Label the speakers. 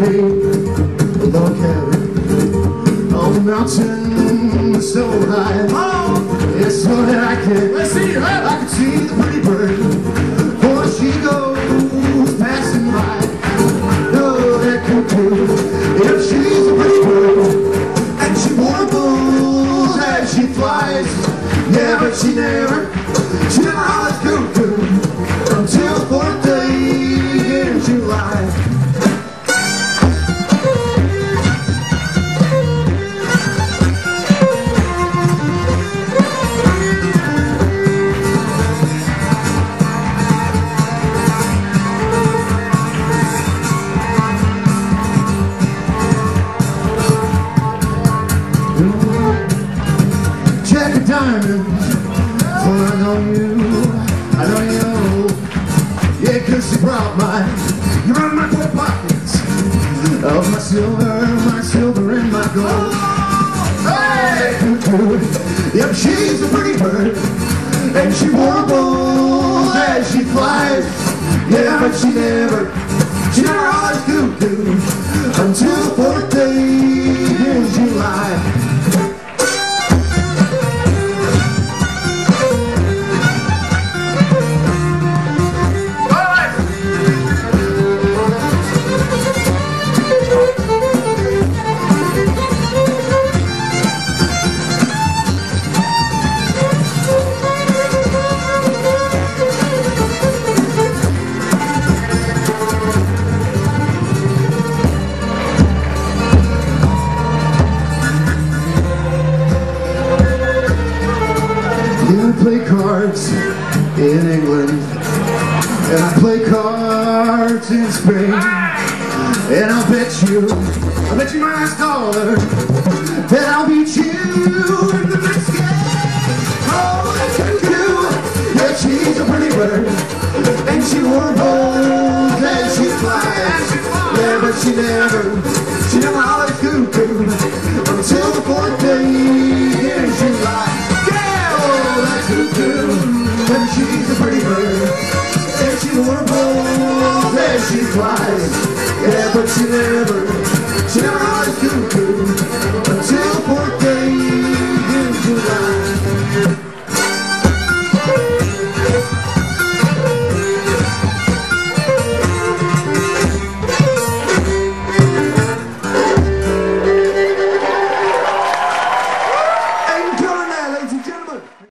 Speaker 1: pain,
Speaker 2: don't care. On the mountain so high. Diamonds, for I know you, I know you. Yeah, cause you brought my, you brought my four pockets of my silver, my silver and my gold. Hey, yep, she's a pretty bird, and she warbles as she flies. Yeah, but she never, she never always cuckoo until play cards in England, and I play cards in Spain. And I'll bet you, I'll bet you my last dollar that I'll beat you in the next game. Oh, that's cuckoo, yeah, she's a pretty bird, and she warbles and she flies. Yeah, but she never, she flies. Yeah, but she never, she never